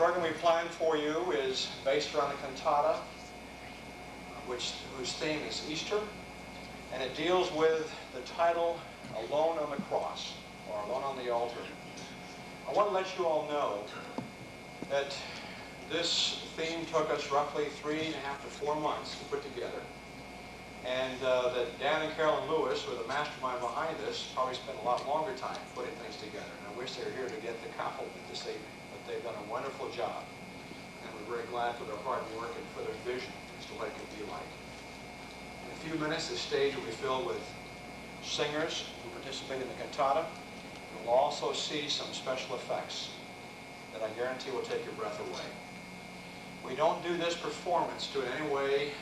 program we planned for you is based around a cantata, which, whose theme is Easter, and it deals with the title Alone on the Cross, or Alone on the Altar. I want to let you all know that this theme took us roughly three and a half to four months to put together. And uh, that Dan and Carolyn Lewis, who are the mastermind behind this, probably spent a lot longer time putting things together. And I wish they were here to get the compliment this evening. They've done a wonderful job. And we're very glad for their hard work and for their vision as to what it could be like. In a few minutes, the stage will be filled with singers who participate in the cantata. We'll also see some special effects that I guarantee will take your breath away. We don't do this performance to in any way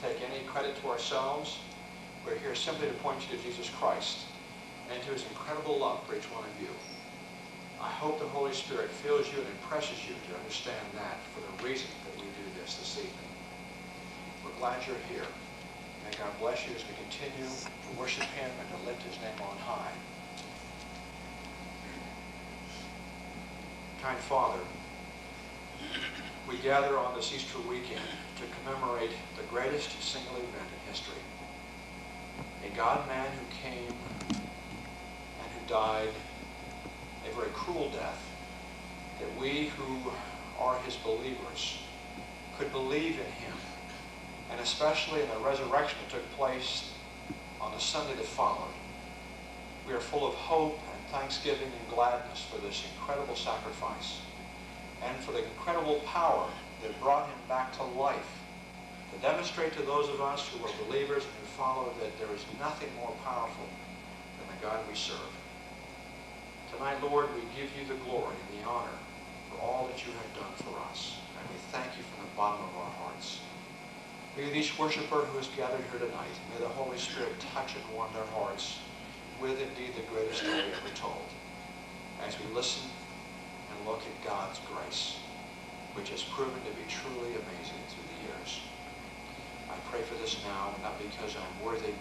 take any credit to ourselves. We're here simply to point you to Jesus Christ and to his incredible love for each one of you. I hope the Holy Spirit fills you and impresses you to understand that for the reason that we do this this evening. We're glad you're here. May God bless you as we continue to worship him and to lift his name on high. Kind Father, we gather on this Easter weekend to commemorate the greatest single event in history. A God-man who came and who died a very cruel death, that we who are his believers could believe in him, and especially in the resurrection that took place on the Sunday that followed. We are full of hope and thanksgiving and gladness for this incredible sacrifice and for the incredible power that brought him back to life to demonstrate to those of us who are believers and who follow that there is nothing more powerful than the God we serve. Tonight, Lord, we give you the glory and the honor for all that you have done for us. And we thank you from the bottom of our hearts. With each worshiper who is gathered here tonight. May the Holy Spirit touch and warm their hearts with indeed the greatest story ever told. As we listen and look at God's grace, which has proven to be truly amazing through the years. I pray for this now, not because I'm worthy,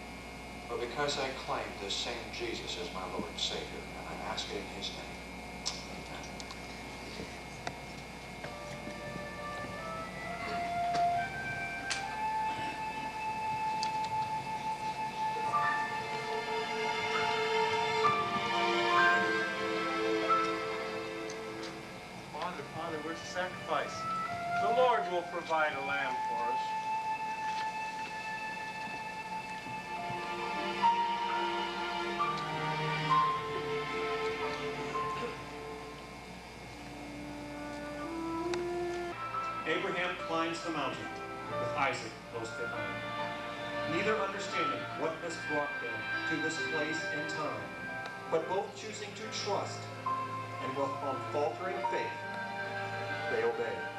but because I claim this same Jesus as my Lord and Savior, it in his name. Choosing to trust and with unfaltering faith, they obey.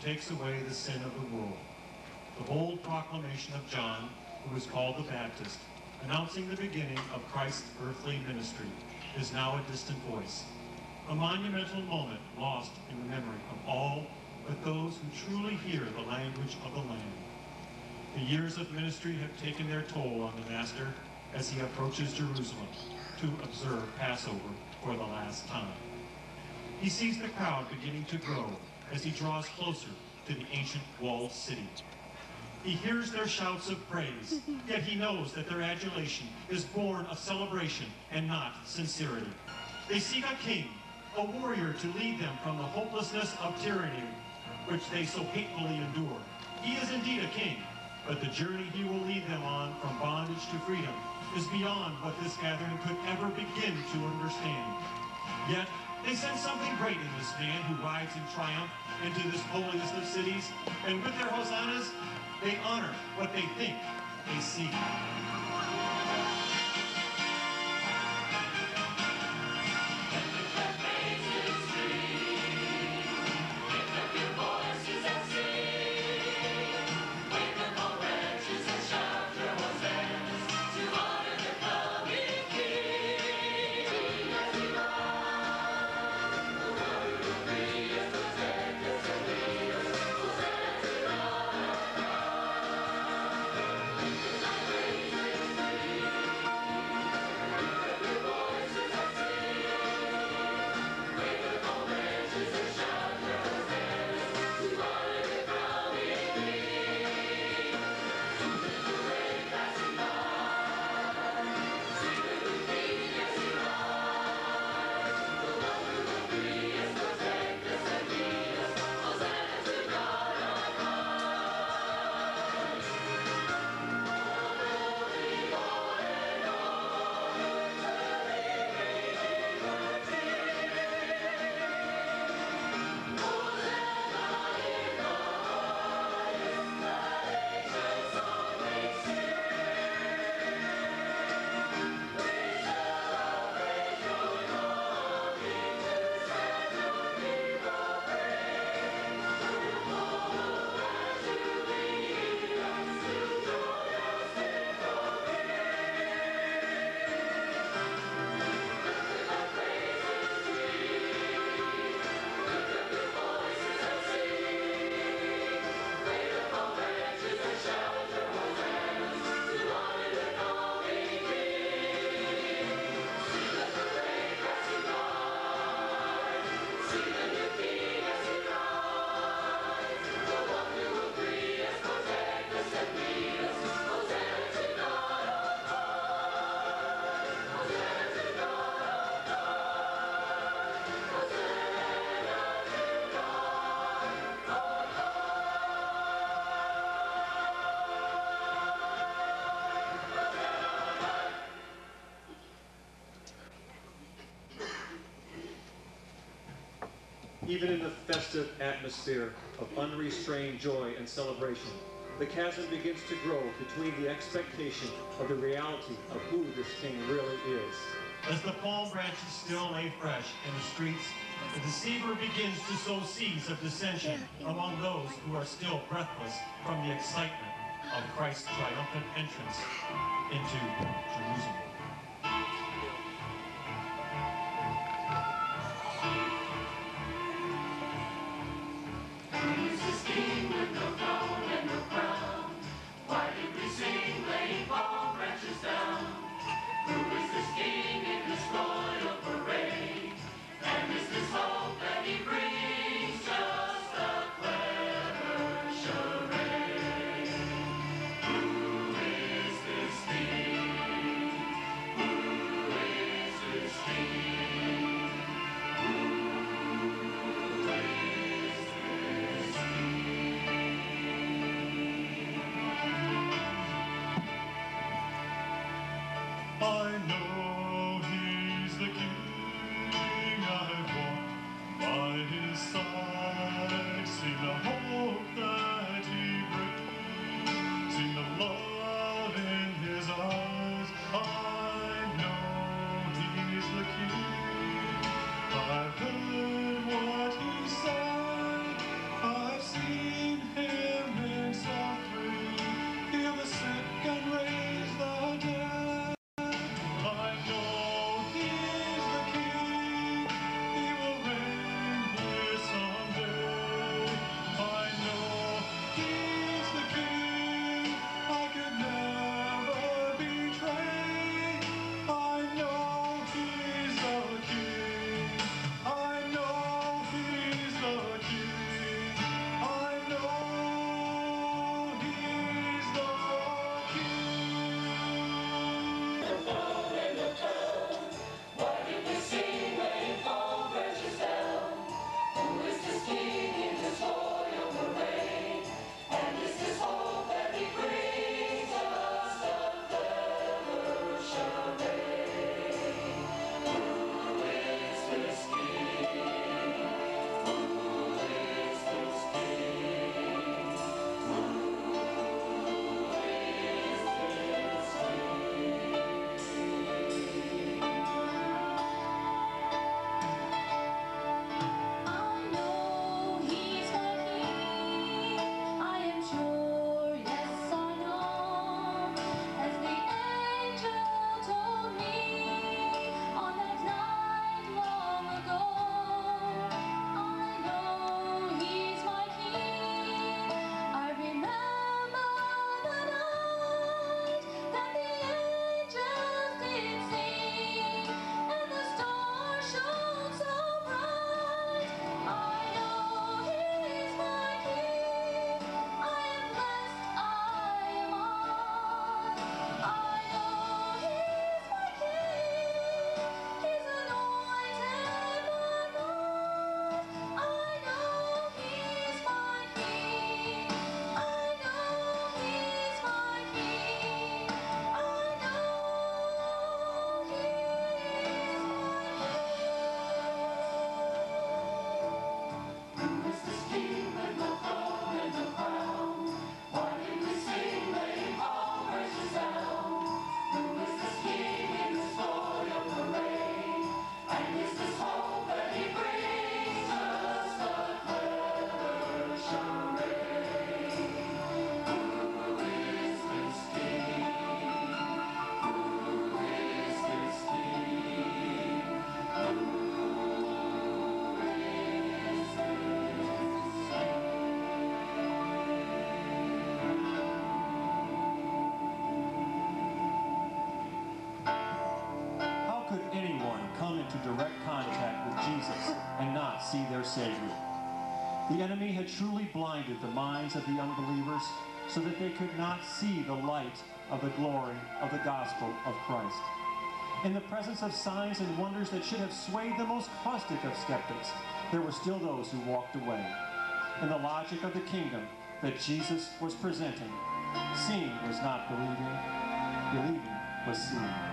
Takes away the sin of the world. The bold proclamation of John, who is called the Baptist, announcing the beginning of Christ's earthly ministry, is now a distant voice. A monumental moment lost in the memory of all but those who truly hear the language of the Lamb. The years of ministry have taken their toll on the Master as he approaches Jerusalem to observe Passover for the last time. He sees the crowd beginning to grow as he draws closer to the ancient walled city. He hears their shouts of praise, yet he knows that their adulation is born of celebration and not sincerity. They seek a king, a warrior to lead them from the hopelessness of tyranny, which they so hatefully endure. He is indeed a king, but the journey he will lead them on from bondage to freedom is beyond what this gathering could ever begin to understand. Yet, they sense something great in this man who rides in triumph into this holiest of cities, and with their hosannas, they honor what they think they see. Even in the festive atmosphere of unrestrained joy and celebration, the chasm begins to grow between the expectation of the reality of who this king really is. As the palm branches still lay fresh in the streets, the deceiver begins to sow seeds of dissension among those who are still breathless from the excitement of Christ's triumphant entrance into Jerusalem. minds of the unbelievers so that they could not see the light of the glory of the gospel of Christ. In the presence of signs and wonders that should have swayed the most caustic of skeptics, there were still those who walked away. In the logic of the kingdom that Jesus was presenting, seeing was not believing, believing was seeing.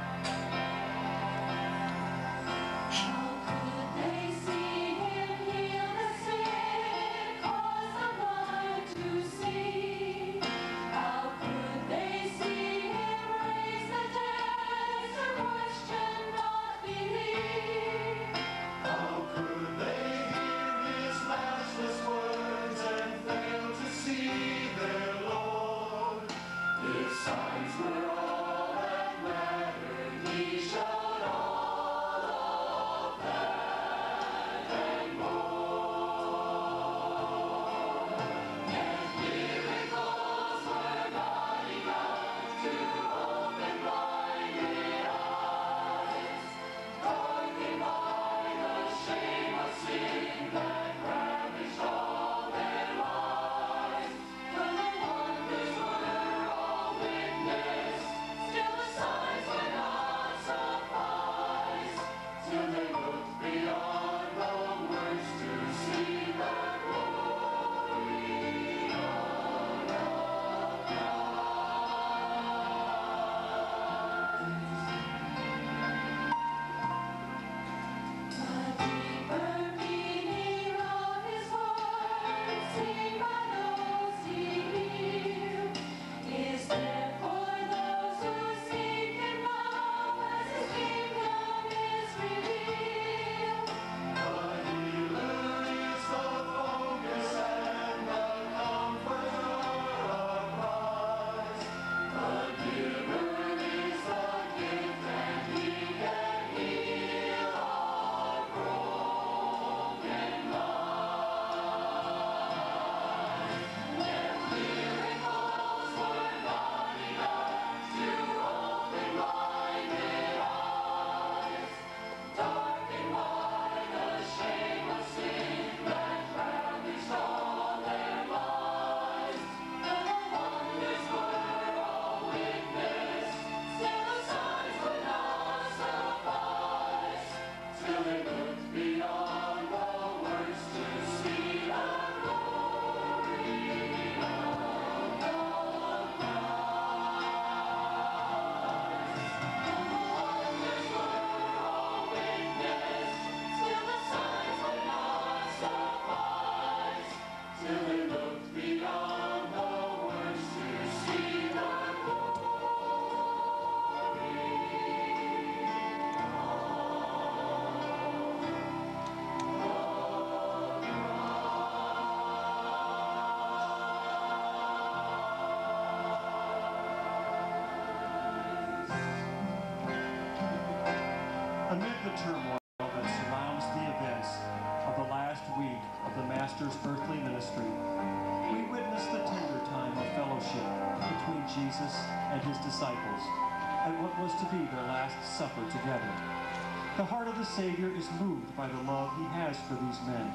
the Savior is moved by the love he has for these men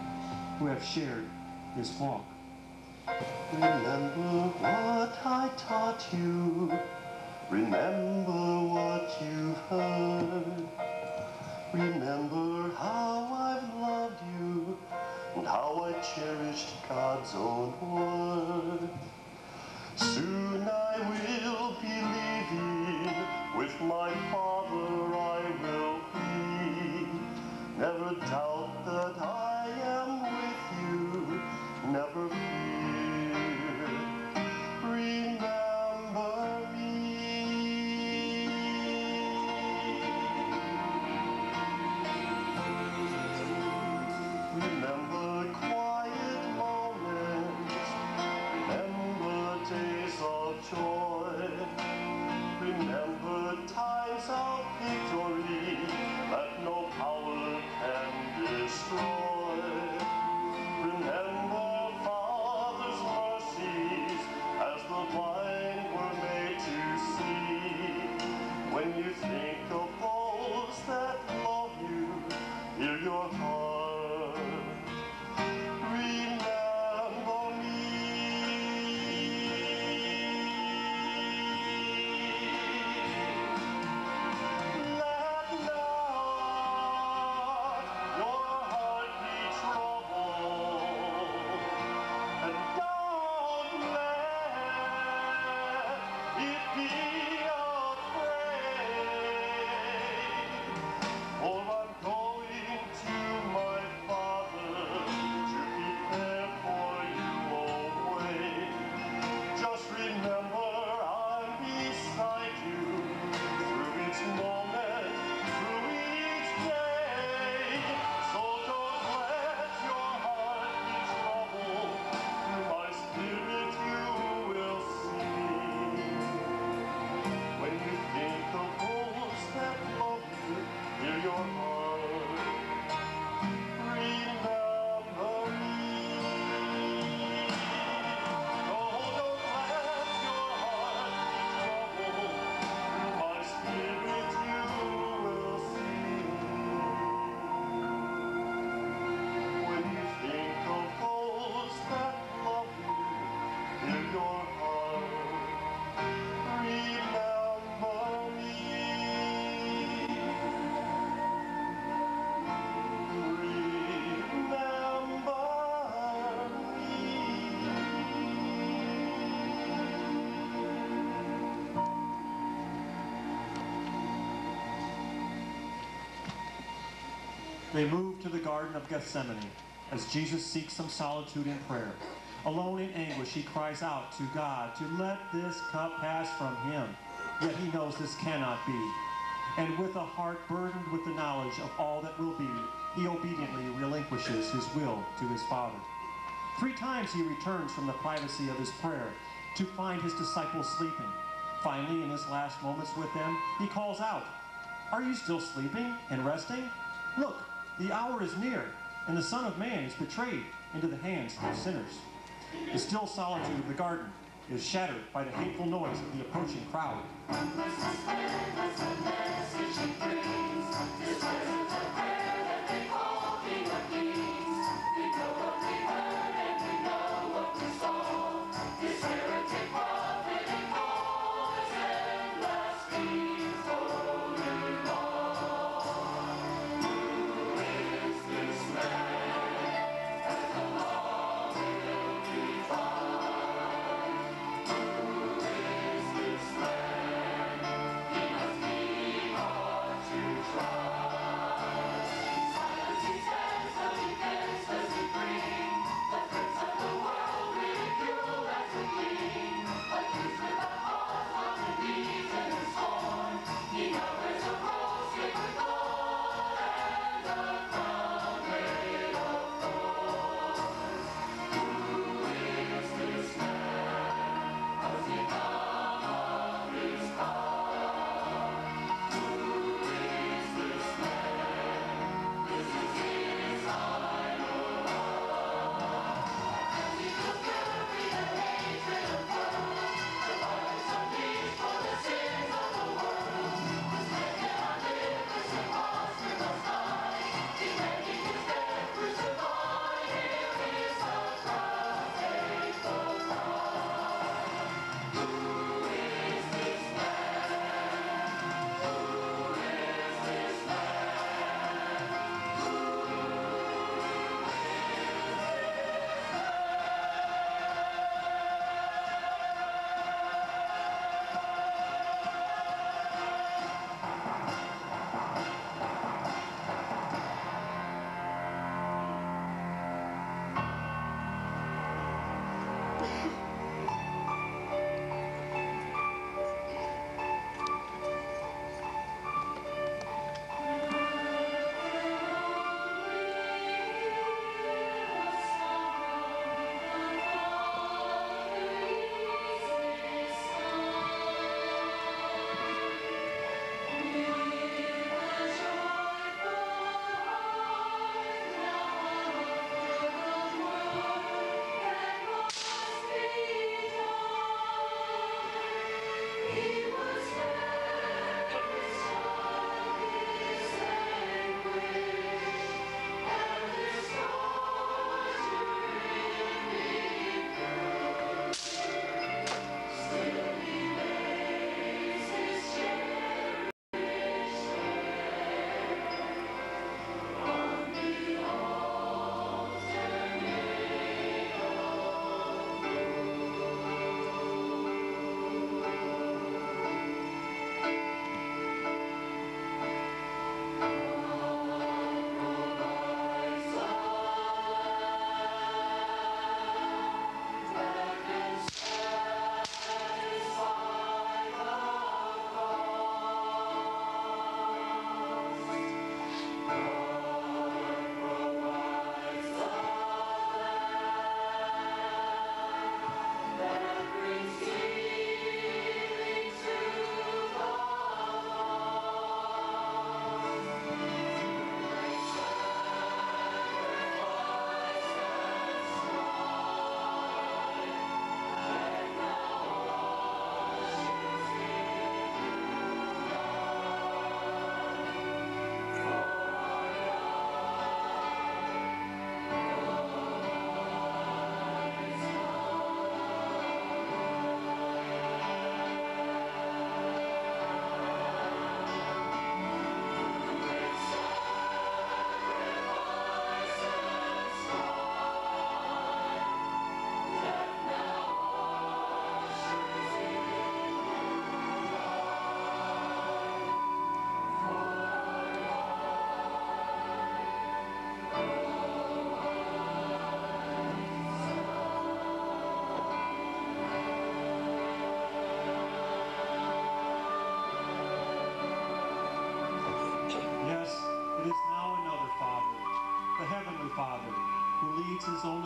who have shared his walk. Remember what I taught you. Remember what you've heard. Remember how I've loved you and how I cherished God's own word. Soon I will be leaving with my Father. Chào. They move to the Garden of Gethsemane as Jesus seeks some solitude in prayer. Alone in anguish, he cries out to God to let this cup pass from him. Yet he knows this cannot be. And with a heart burdened with the knowledge of all that will be, he obediently relinquishes his will to his Father. Three times he returns from the privacy of his prayer to find his disciples sleeping. Finally, in his last moments with them, he calls out, Are you still sleeping and resting? Look, the hour is near, and the Son of Man is betrayed into the hands of sinners. The still solitude of the garden is shattered by the hateful noise of the approaching crowd.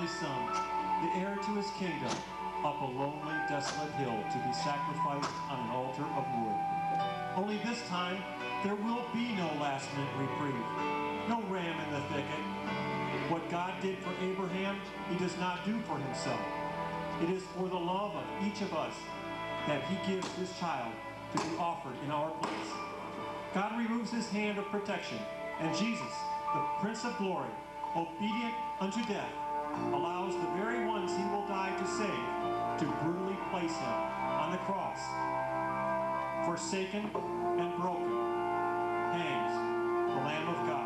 Son, the heir to his kingdom, up a lonely, desolate hill to be sacrificed on an altar of wood. Only this time, there will be no last minute reprieve, no ram in the thicket. What God did for Abraham, he does not do for himself. It is for the love of each of us that he gives his child to be offered in our place. God removes his hand of protection, and Jesus, the Prince of Glory, obedient unto death, allows the very ones he will die to save to brutally place him on the cross. Forsaken and broken, hangs the Lamb of God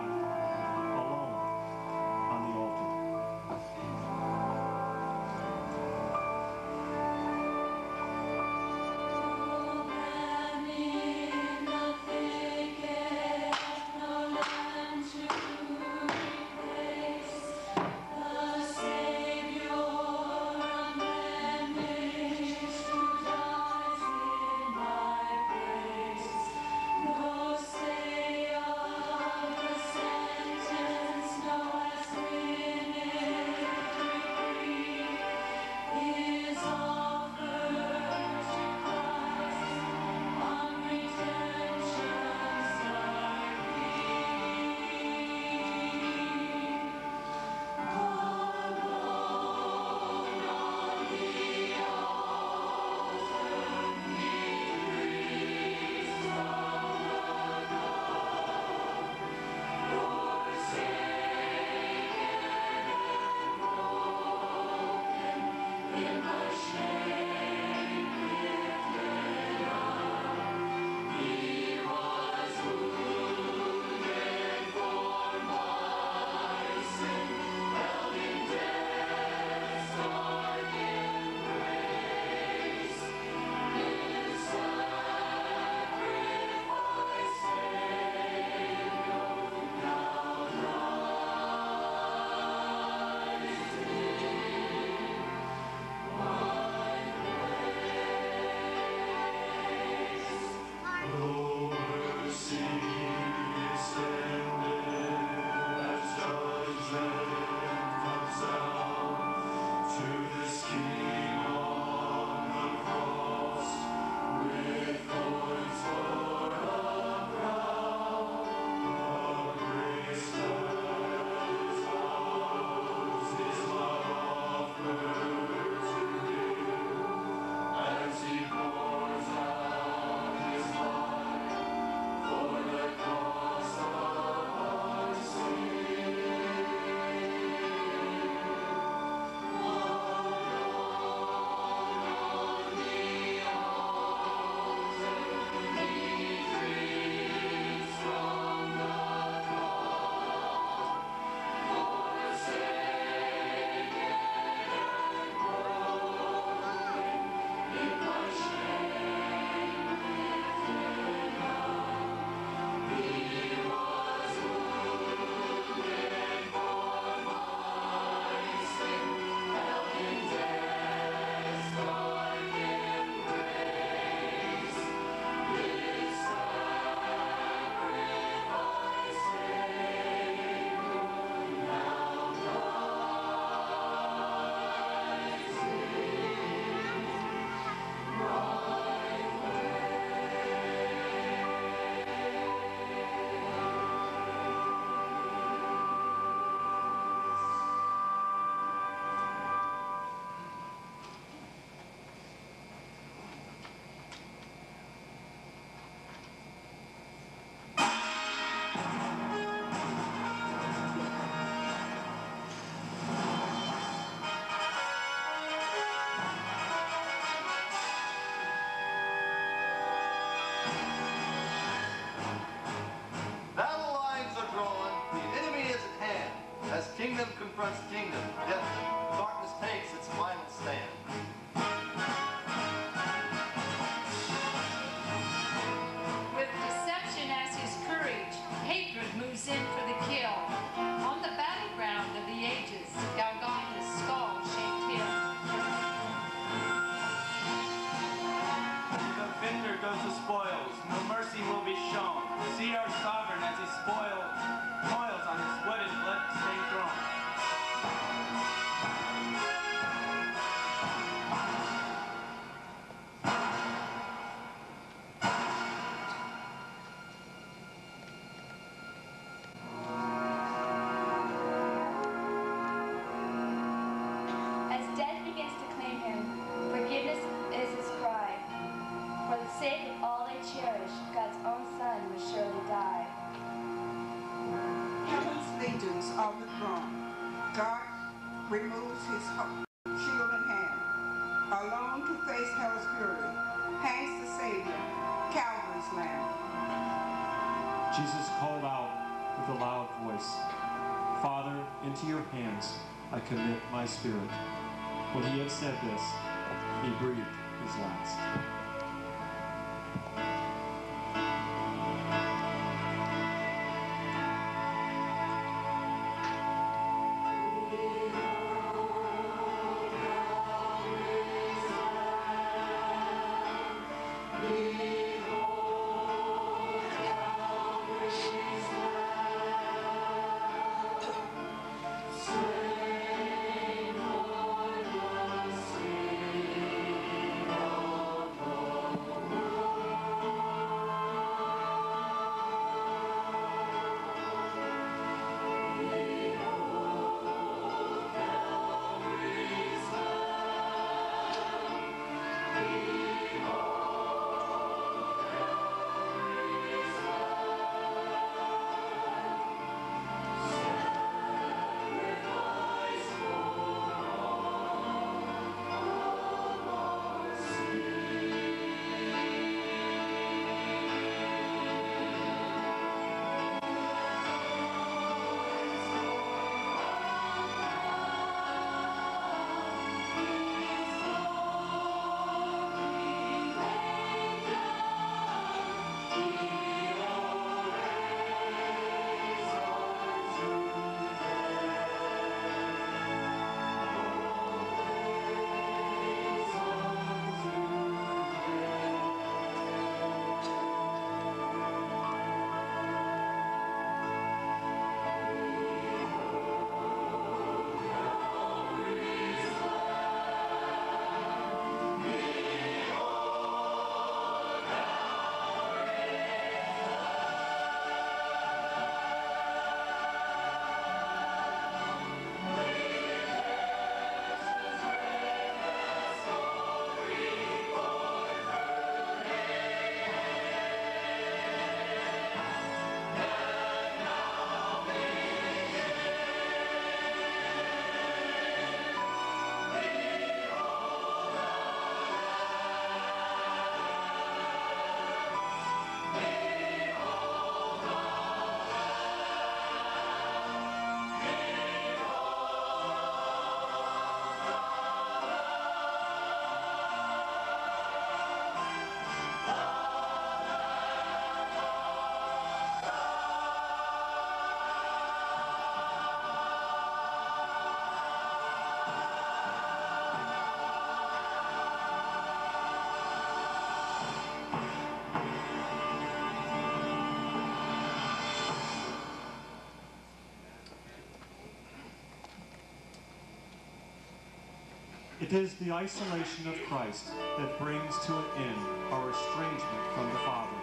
It is the isolation of Christ that brings to an end our estrangement from the Father.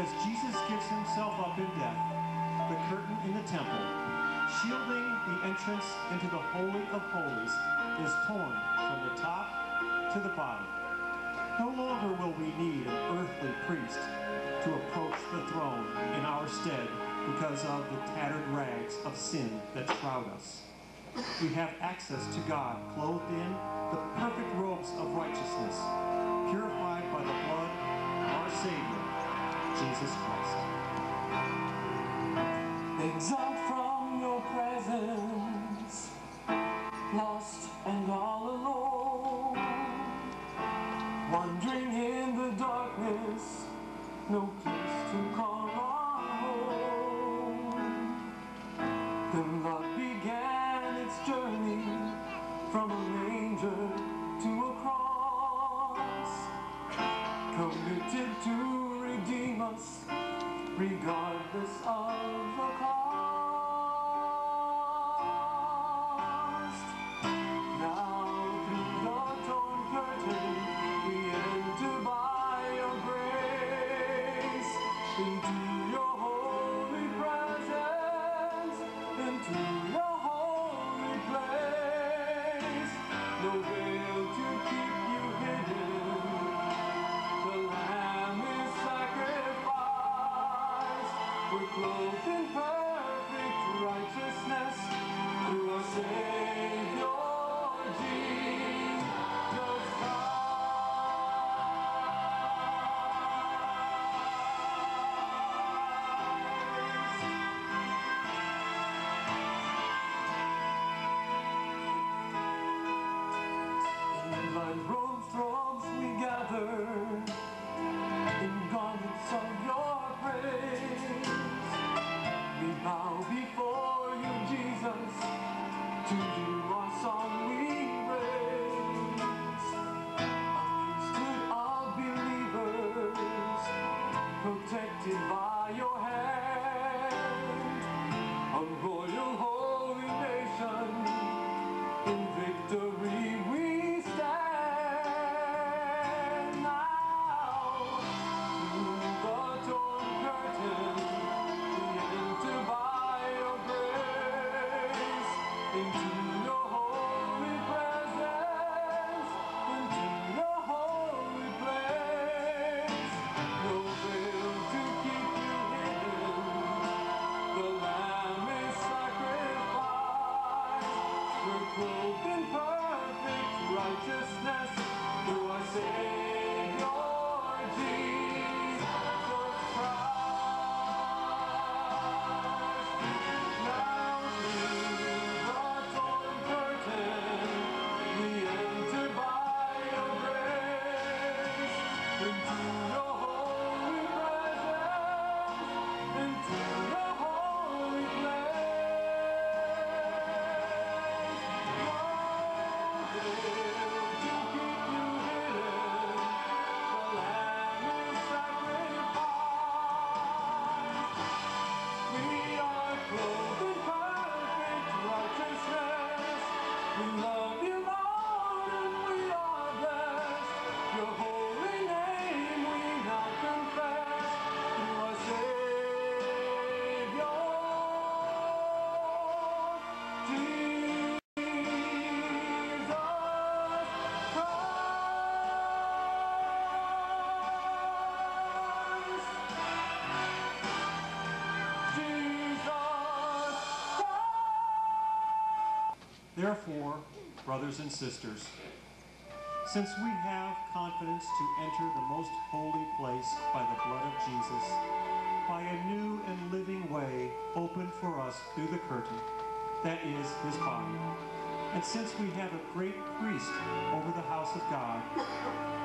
As Jesus gives himself up in death, the curtain in the temple, shielding the entrance into the Holy of Holies, is torn from the top to the bottom. No longer will we need an earthly priest to approach the throne in our stead because of the tattered rags of sin that shroud us. We have access to God clothed in the perfect robes of righteousness, purified by the blood of our Savior, Jesus Christ. Committed to redeem us regardless of the cost. Therefore, brothers and sisters, since we have confidence to enter the most holy place by the blood of Jesus, by a new and living way opened for us through the curtain, that is his body, and since we have a great priest over the house of God,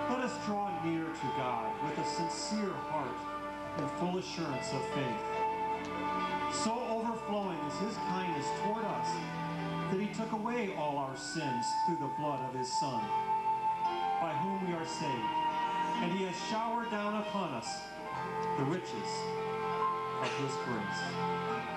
let us draw near to God with a sincere heart and full assurance of faith. Away all our sins through the blood of his Son, by whom we are saved. And he has showered down upon us the riches of his grace.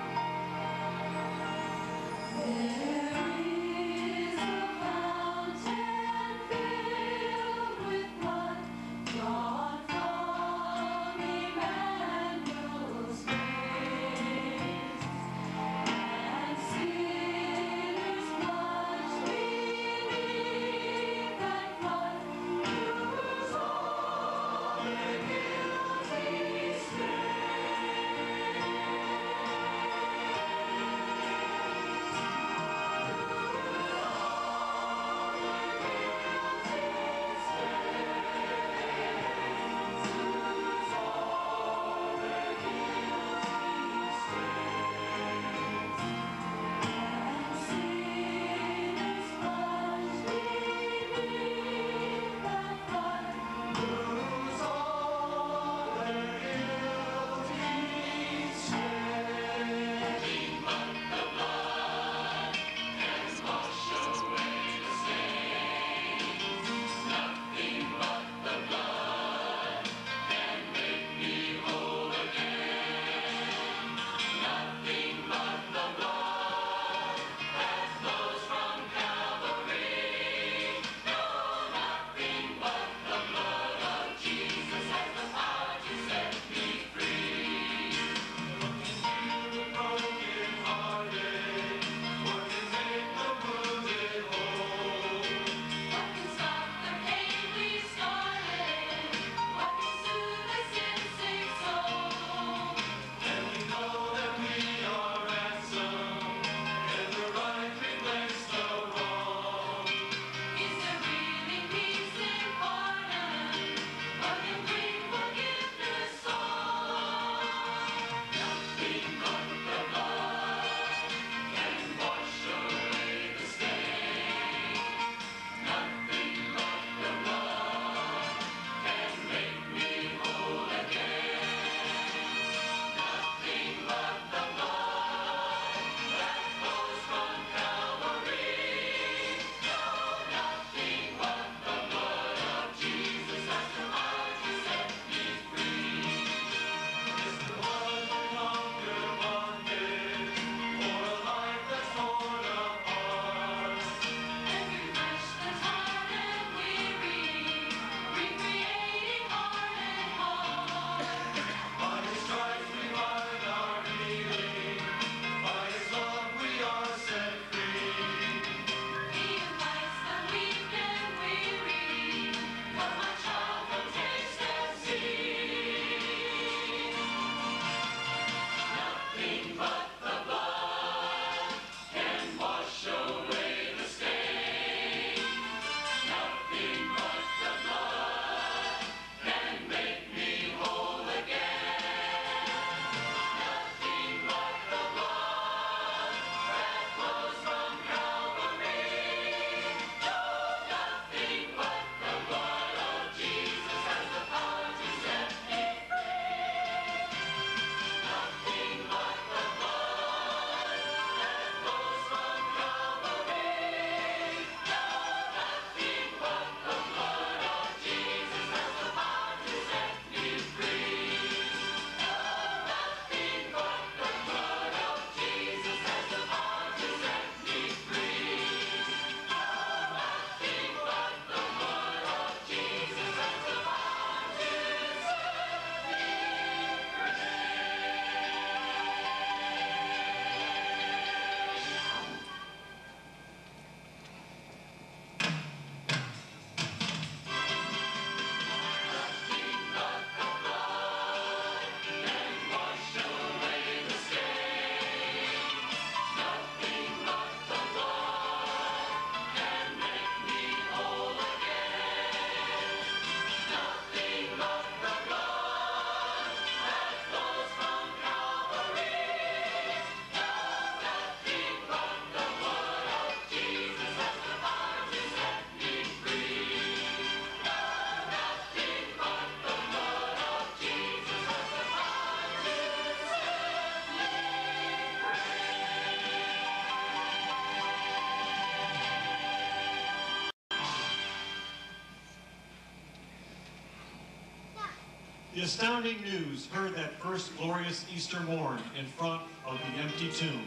Astounding news heard that first glorious Easter morn in front of the empty tomb.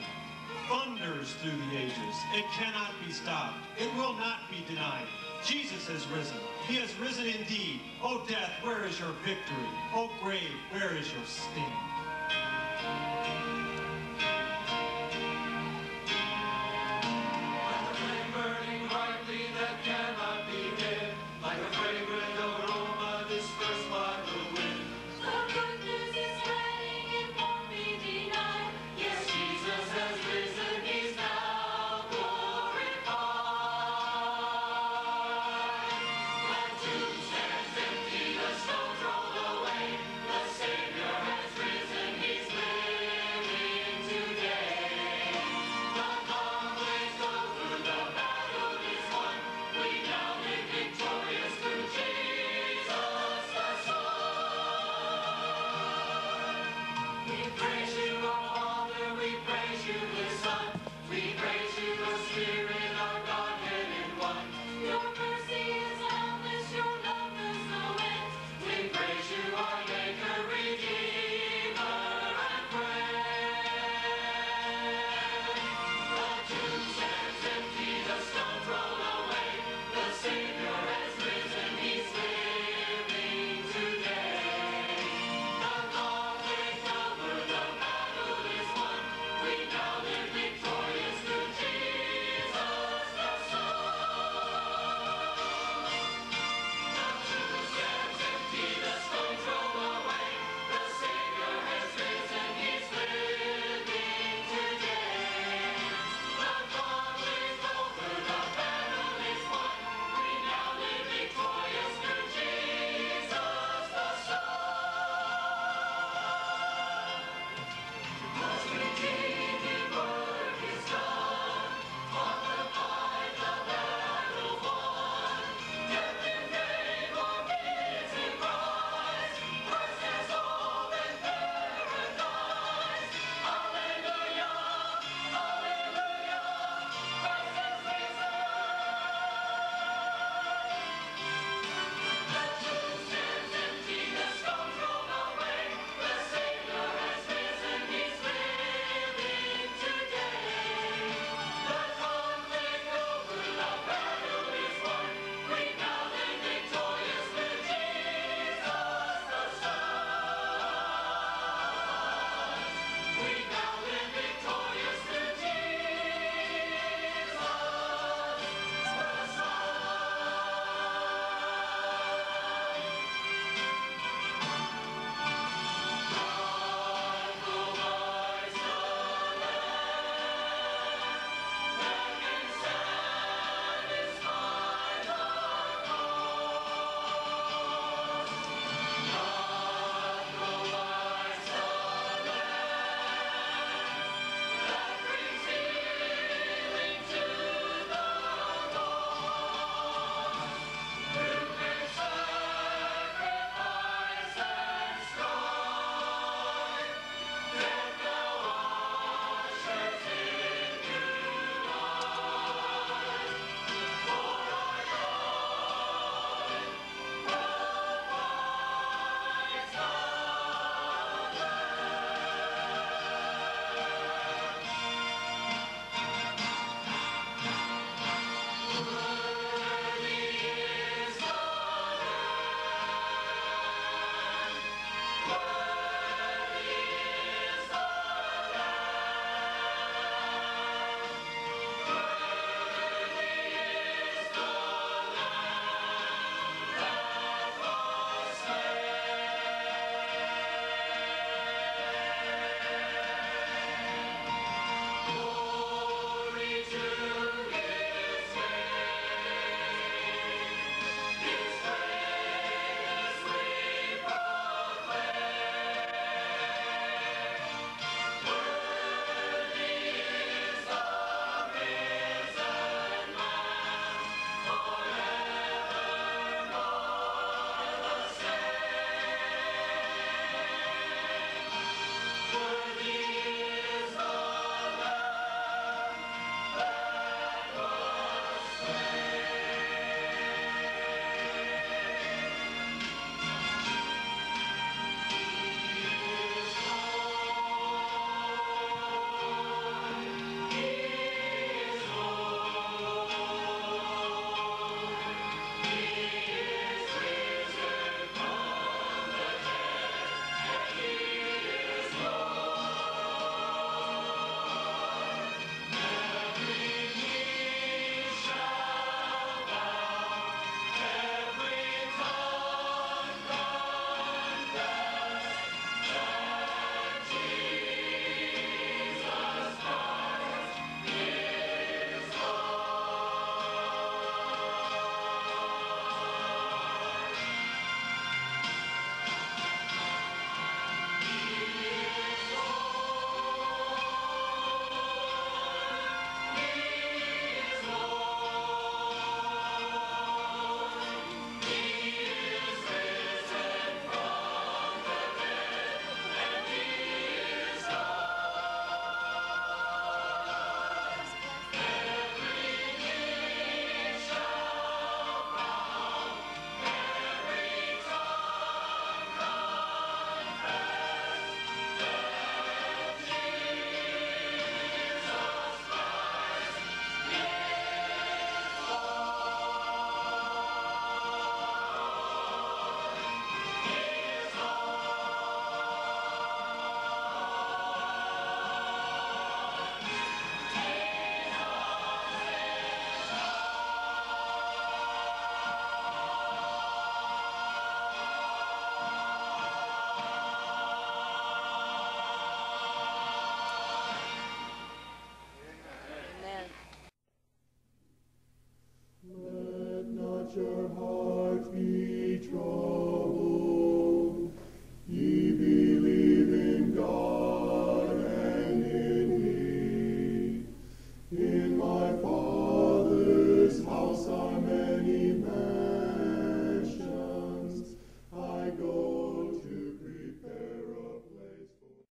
Thunders through the ages. It cannot be stopped. It will not be denied. Jesus has risen. He has risen indeed. O death, where is your victory? O grave, where is your sting?